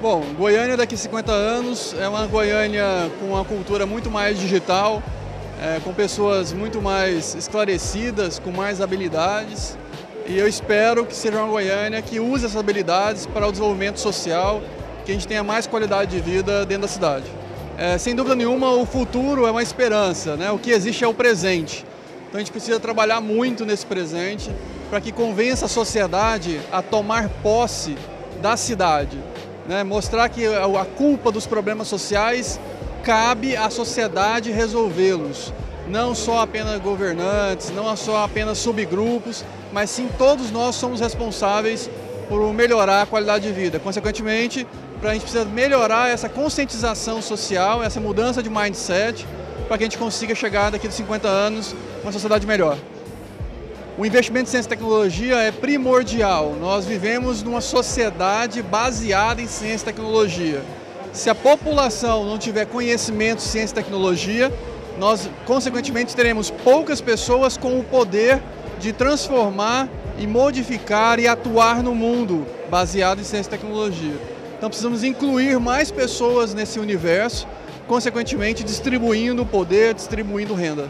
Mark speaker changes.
Speaker 1: Bom, Goiânia daqui a 50 anos é uma Goiânia com uma cultura muito mais digital, é, com pessoas muito mais esclarecidas, com mais habilidades. E eu espero que seja uma Goiânia que use essas habilidades para o desenvolvimento social, que a gente tenha mais qualidade de vida dentro da cidade. É, sem dúvida nenhuma, o futuro é uma esperança, né? o que existe é o presente. Então a gente precisa trabalhar muito nesse presente para que convença a sociedade a tomar posse da cidade. Né? Mostrar que a culpa dos problemas sociais cabe à sociedade resolvê-los. Não só apenas governantes, não só apenas subgrupos, mas sim todos nós somos responsáveis por melhorar a qualidade de vida. Consequentemente, a gente precisa melhorar essa conscientização social, essa mudança de mindset, para que a gente consiga chegar daqui a 50 anos uma sociedade melhor. O investimento em ciência e tecnologia é primordial. Nós vivemos numa sociedade baseada em ciência e tecnologia. Se a população não tiver conhecimento, ciência e tecnologia, nós, consequentemente, teremos poucas pessoas com o poder de transformar e modificar e atuar no mundo baseado em ciência e tecnologia. Então, precisamos incluir mais pessoas nesse universo, consequentemente, distribuindo poder, distribuindo renda.